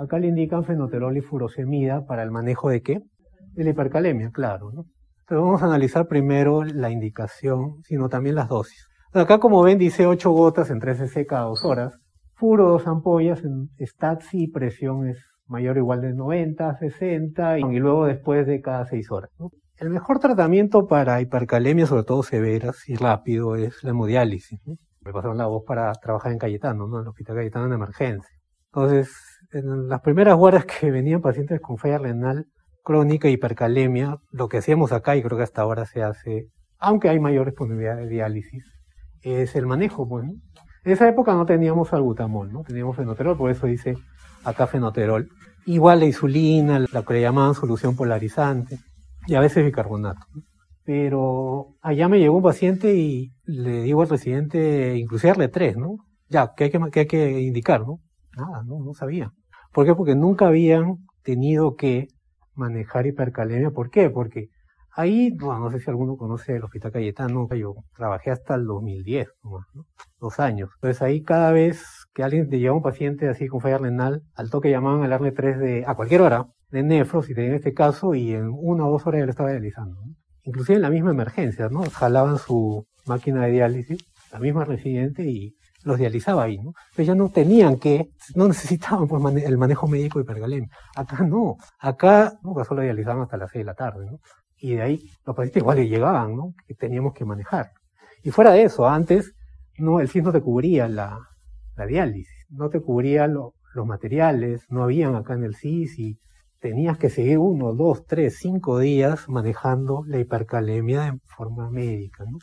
Acá le indican fenoterol y furosemida para el manejo de qué? De la hipercalemia, claro, ¿no? Pero vamos a analizar primero la indicación, sino también las dosis. Acá, como ven, dice 8 gotas en 3 cc cada 2 horas. Furo, dos ampollas en stat si presión es mayor o igual de 90, 60 y luego después de cada 6 horas. El mejor tratamiento para hipercalemia, sobre todo severas y rápido, es la hemodiálisis. Me pasaron la voz para trabajar en Cayetano, ¿no? en el Hospital Cayetano en emergencia. Entonces, en las primeras horas que venían pacientes con falla renal crónica, hipercalemia, lo que hacíamos acá, y creo que hasta ahora se hace, aunque hay mayor disponibilidad de diálisis, es el manejo. Pues, En esa época no teníamos albutamol, ¿no? teníamos fenoterol, por eso dice acá fenoterol. Igual la insulina, la que le llamaban solución polarizante, y a veces bicarbonato. Pero allá me llegó un paciente y le digo al residente, inclusive darle tres, ¿no? Ya, ¿qué hay que, qué hay que indicar, no? Nada, no, no sabía. ¿Por qué? Porque nunca habían tenido que manejar hipercalemia. ¿Por qué? Porque ahí, bueno, no sé si alguno conoce el Hospital Cayetano, yo trabajé hasta el 2010, ¿no? dos años. Entonces ahí cada vez que alguien te lleva un paciente así con falla renal, al toque llamaban al darle 3 de, a cualquier hora, de nefro, si tenía este caso, y en una o dos horas ya lo estaba dializando. Inclusive en la misma emergencia, ¿no? Jalaban su máquina de diálisis, la misma residente, y los dializaba ahí, ¿no? Pero ya no tenían que, no necesitaban pues, el manejo médico de hipergalemia. Acá no, acá nunca solo dializaban hasta las 6 de la tarde, ¿no? Y de ahí los pacientes igual llegaban, ¿no? Que teníamos que manejar. Y fuera de eso, antes, no, el CIS no te cubría la, la diálisis, no te cubría los materiales, no habían acá en el CIS y tenías que seguir uno, dos, tres, cinco días manejando la hipercalemia de forma médica, ¿no?